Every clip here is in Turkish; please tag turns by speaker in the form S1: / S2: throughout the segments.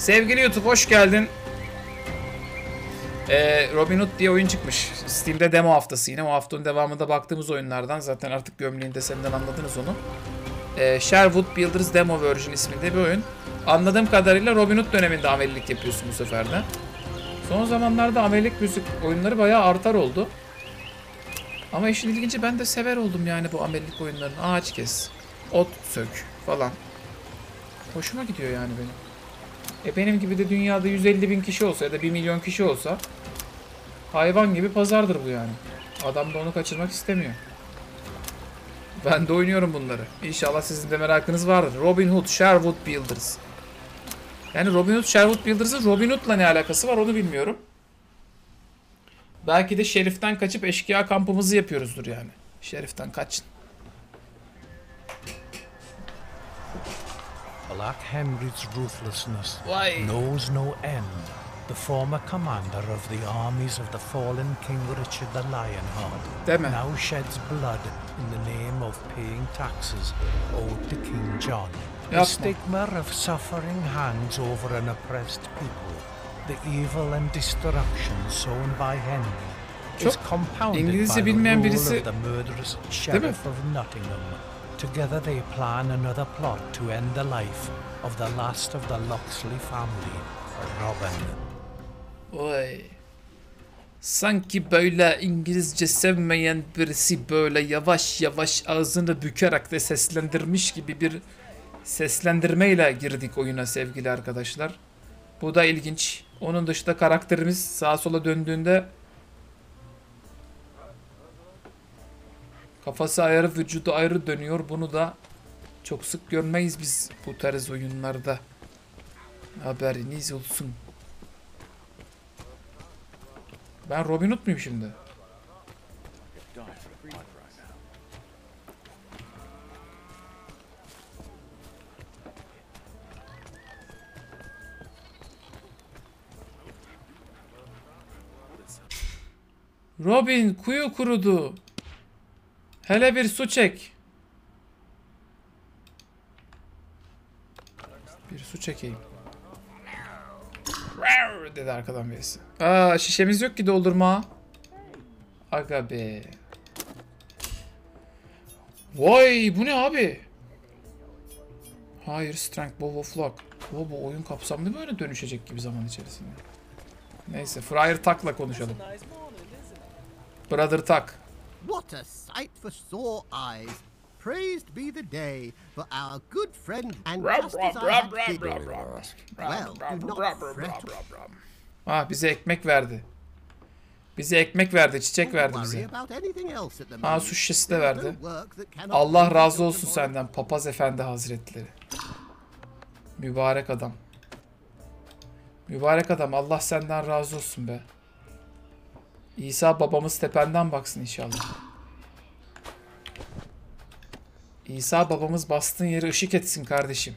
S1: Sevgili YouTube hoş geldin. Ee, Robin Hood diye oyun çıkmış. Steam'de demo haftası yine. O haftanın devamında baktığımız oyunlardan. Zaten artık gömleğinde senden anladınız onu. Ee, Sherwood Builders Demo Version isminde bir oyun. Anladığım kadarıyla Robin Hood döneminde amelilik yapıyorsun bu sefer de. Son zamanlarda amelilik müzik oyunları bayağı artar oldu. Ama işin ilginci ben de sever oldum yani bu amelilik oyunlarını. Ağaç kes, ot sök falan. Hoşuma gidiyor yani benim. E benim gibi de dünyada 150 bin kişi olsa ya da 1 milyon kişi olsa hayvan gibi pazardır bu yani. Adam da onu kaçırmak istemiyor. Ben de oynuyorum bunları. İnşallah sizin de merakınız vardır. Robin Hood, Sherwood Builders. Yani Robin Hood, Sherwood Builders'ın Robin Hood'la ne alakası var onu bilmiyorum. Belki de şeriften kaçıp eşkıya kampımızı yapıyoruzdur yani. Şeriften kaçın.
S2: Black Henry's ruthlessness
S1: Why?
S2: knows no end. The former commander of the armies of the fallen King Richard the Lionheart
S1: Deme.
S2: now sheds blood in the name of paying taxes owed to King John. The stigma of suffering hangs over an oppressed people. The evil and destruction sown by Henry is
S1: Çok
S2: compounded by the
S1: bilmeyen
S2: rule of the murderous sheriff of Nottingham. Together they plan another plot to end the life of the last of the Locksley family, Robin.
S1: Oy. Sanki böyle İngilizce sevmeyen birisi böyle yavaş yavaş ağzını bükerek de seslendirmiş gibi bir seslendirmeyle girdik oyuna sevgili arkadaşlar. Bu da ilginç. Onun dışında karakterimiz sağa sola döndüğünde kafası ayrı vücudu ayrı dönüyor. Bunu da çok sık görmeyiz biz bu tarz oyunlarda. Haberiniz olsun. Ben Robin Hood muyum şimdi? Robin kuyu kurudu. Hele bir su çek. Bir su çekeyim. Dedi arkadan birisi. Aa şişemiz yok ki doldurma. Aga be. Vay bu ne abi? Hayır Strength Bow of Luck. Bu, bu oyun kapsamlı böyle dönüşecek gibi zaman içerisinde. Neyse Friar Tuck'la konuşalım. Brother Tuck.
S3: What a sight for sore eyes! Praised be the day for our good friend and just as I had figured. Well, do not fret
S1: Ah bize ekmek verdi. Bize ekmek verdi, çiçek verdi bize. Aa su şişesi de verdi. Allah razı olsun senden papaz efendi hazretleri. Mübarek adam. Mübarek adam Allah senden razı olsun be. İsa babamız tependen baksın inşallah. İsa babamız bastığın yeri ışık etsin kardeşim.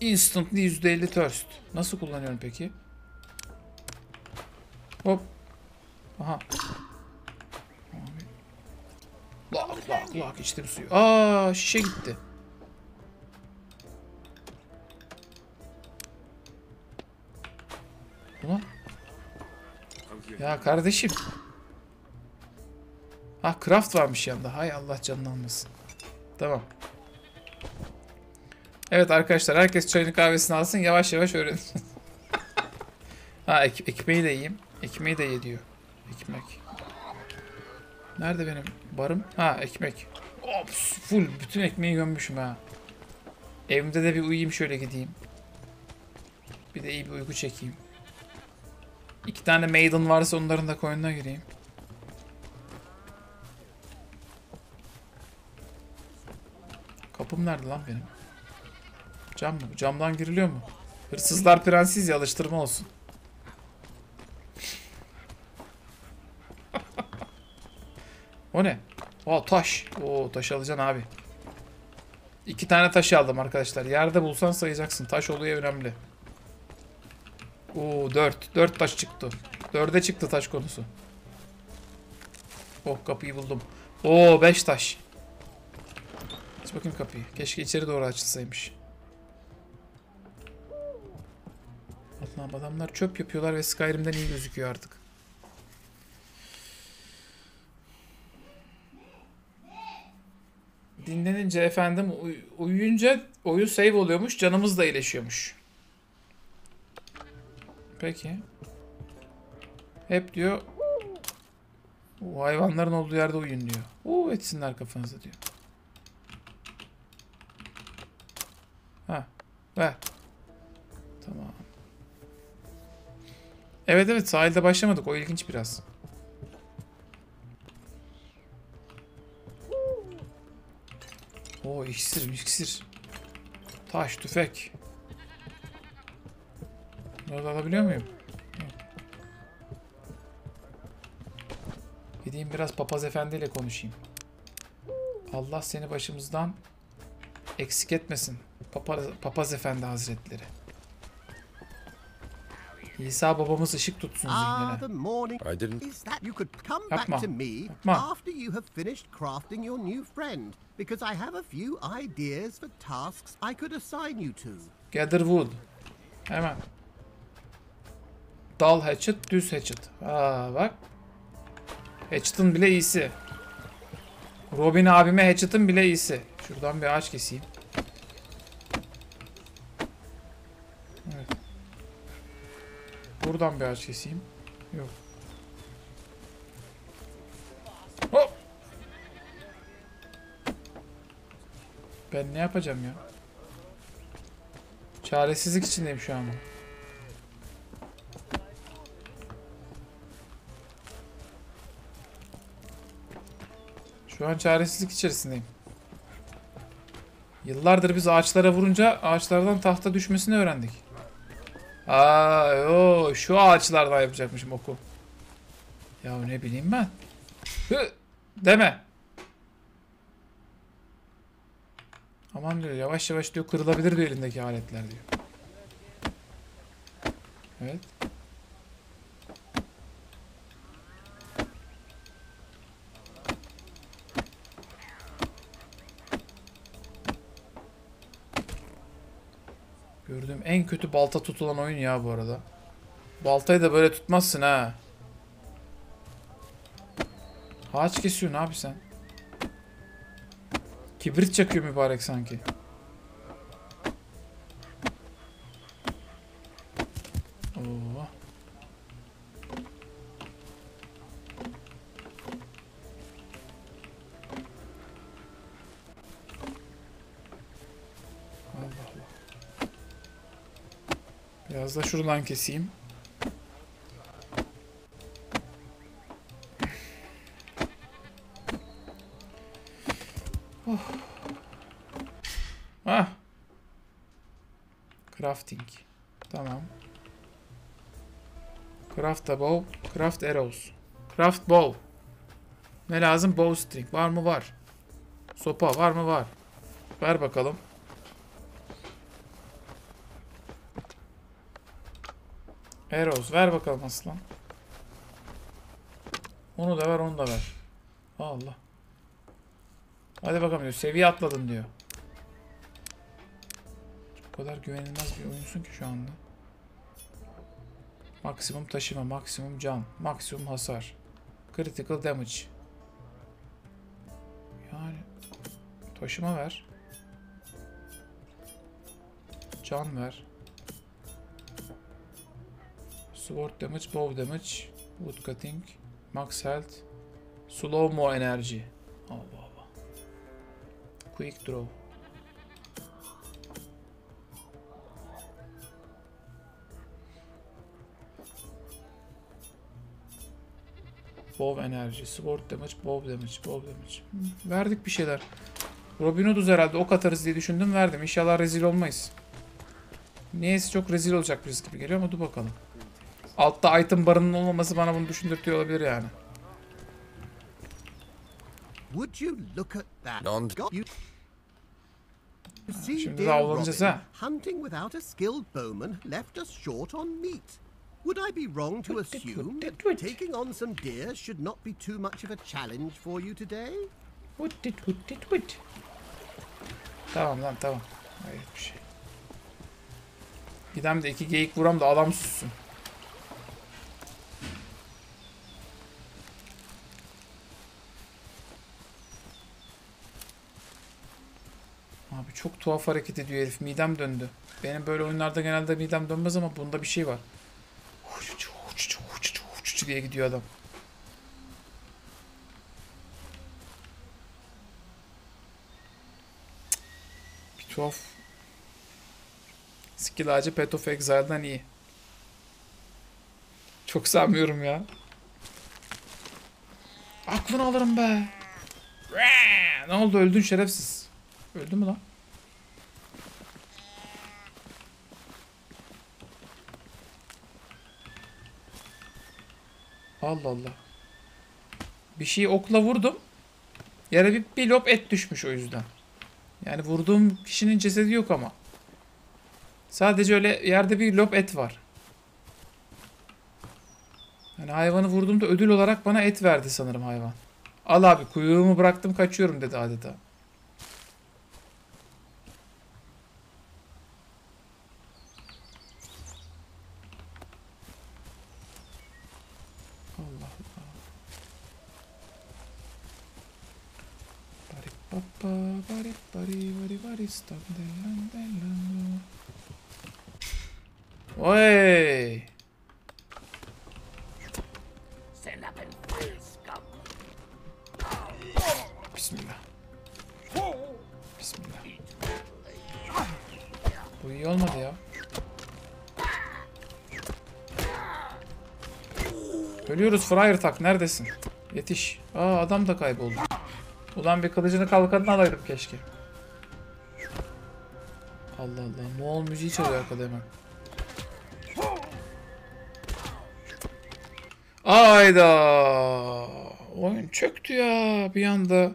S1: Instantly %50 thirst. Nasıl kullanıyorum peki? Hop. Aha. Lak lak lak içtim suyu. Aa şişe gitti. Ya kardeşim. Ha craft varmış yanında. Hay Allah canını almasın. Tamam. Evet arkadaşlar herkes çayını kahvesini alsın yavaş yavaş öğrenin. ha ek- ekmeği de yiyeyim. Ekmeği de ye diyor. Ekmek. Nerede benim barım? Ha ekmek. Ops full bütün ekmeği gömmüşüm ha. Evimde de bir uyuyayım şöyle gideyim. Bir de iyi bir uyku çekeyim. İki tane maiden varsa onların da koyununa gireyim. Kapım nerede lan benim? Cam mı? Camdan giriliyor mu? Hırsızlar prensiz ya alıştırma olsun. o ne? Aa taş. Oo taş alacaksın abi. İki tane taş aldım arkadaşlar. Yerde bulsan sayacaksın. Taş oluyor önemli. Oo 4. 4 taş çıktı. 4'e çıktı taş konusu. Oh kapıyı buldum. Oo 5 taş. Aç bakayım kapıyı. Keşke içeri doğru açılsaymış. Allah'ım adamlar çöp yapıyorlar ve Skyrim'den iyi gözüküyor artık. Dinlenince efendim uy- uyuyunca oyu save oluyormuş canımız da iyileşiyormuş. Peki. Hep diyor o hayvanların olduğu yerde uyuyun diyor. Oo etsinler kafanıza diyor. Ha ver. Tamam. Evet evet sahilde başlamadık. O ilginç biraz. Oo iksir iksir. Taş tüfek. Bunları alabiliyor muyum? Gideyim biraz papaz efendiyle konuşayım. Allah seni başımızdan eksik etmesin. Papaz, papaz efendi hazretleri. İsa babamız ışık tutsun
S3: Ah,
S1: zihnine.
S4: I didn't.
S3: is that you could come
S1: Yapma.
S3: back to me
S1: Yapma.
S3: after you have finished crafting your new friend, because I have a few ideas for tasks I could assign you to.
S1: Gather wood. Hemen. Dal hatchet, düz hatchet. Aa bak. Hatchet'ın bile iyisi. Robin abime hatchet'ın bile iyisi. Şuradan bir ağaç keseyim. Buradan bir ağaç keseyim. Yok. Hop. Ben ne yapacağım ya? Çaresizlik içindeyim şu anda. Şu an çaresizlik içerisindeyim. Yıllardır biz ağaçlara vurunca ağaçlardan tahta düşmesini öğrendik. Aa, yo, şu ağaçlardan yapacakmışım oku. Ya ne bileyim ben. Hı, deme. Aman diyor yavaş yavaş diyor kırılabilir diyor elindeki aletler diyor. Evet. Gördüğüm en kötü balta tutulan oyun ya bu arada. Baltayı da böyle tutmazsın ha. Ağaç kesiyor ne yapıyorsun sen? Kibrit çakıyor mübarek sanki. Biraz da şuradan keseyim. Ah. Crafting. Tamam. Craft a bow. Craft arrows. Craft bow. Ne lazım? Bowstring. Var mı? Var. Sopa var mı? Var. Ver bakalım. Arrows. Ver bakalım aslan. Onu da ver, onu da ver. Allah. Hadi bakalım diyor. Seviye atladın diyor. O kadar güvenilmez bir oyunsun ki şu anda. Maksimum taşıma, maksimum can, maksimum hasar. Critical damage. Yani taşıma ver. Can ver. Sword damage, bow damage, wood cutting, max health, slow mo enerji. Allah Allah. Quick draw. Bow enerji, sword damage, bow damage, bow damage. Hı, Verdik bir şeyler. Robin Hood'uz herhalde ok atarız diye düşündüm verdim. İnşallah rezil olmayız. Niyeyse çok rezil olacak birisi gibi geliyor ama dur bakalım. Altta item barının olmaması bana bunu düşündürtüyor olabilir yani.
S3: Would you look at that?
S4: Non-
S1: şimdi avlanacağız
S3: Robin,
S1: ha.
S3: hunting without a skilled bowman left us short on meat. Would I be wrong to
S1: Would
S3: assume
S1: would
S3: that
S1: would
S3: taking on some deer should not be too much of a challenge for you today?
S1: İt, it, woot. Tamam lan tamam. Hayret bir şey. Gidem de iki geyik vuram da adam sussun. Çok tuhaf hareket ediyor herif. Midem döndü. Benim böyle oyunlarda genelde midem dönmez ama bunda bir şey var. Huçucu, huçucu, huçucu, huçucu diye gidiyor adam. Bir tuhaf. Skill ağacı Path of Exile'dan iyi. Çok sanmıyorum ya. Aklını alırım be. Ne oldu öldün şerefsiz. Öldü mü lan? Allah Allah. Bir şeyi okla vurdum. Yere bir, bir lop et düşmüş o yüzden. Yani vurduğum kişinin cesedi yok ama. Sadece öyle yerde bir lop et var. Yani hayvanı vurduğumda ödül olarak bana et verdi sanırım hayvan. Al abi kuyruğumu bıraktım kaçıyorum dedi adeta. Oy! Bismillah. Bismillah. Bu iyi olmadı ya. Ölüyoruz Friar Tak neredesin? Yetiş. Aa adam da kayboldu. Ulan bir kılıcını kalkanını alaydım keşke. Allah Allah. Moğol müziği çalıyor arkada hemen. Ayda. Oyun çöktü ya bir anda.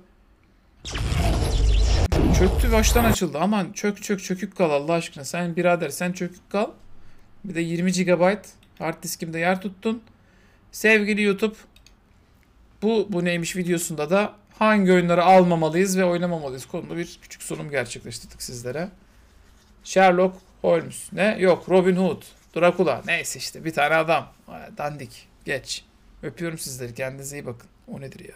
S1: Çöktü baştan açıldı. Aman çök çök çökük kal Allah aşkına. Sen birader sen çökük kal. Bir de 20 GB hard diskimde yer tuttun. Sevgili YouTube bu bu neymiş videosunda da hangi oyunları almamalıyız ve oynamamalıyız konulu bir küçük sunum gerçekleştirdik sizlere. Sherlock Holmes ne? Yok Robin Hood, Dracula neyse işte bir tane adam. Dandik. Geç. Öpüyorum sizleri. Kendinize iyi bakın. O nedir ya?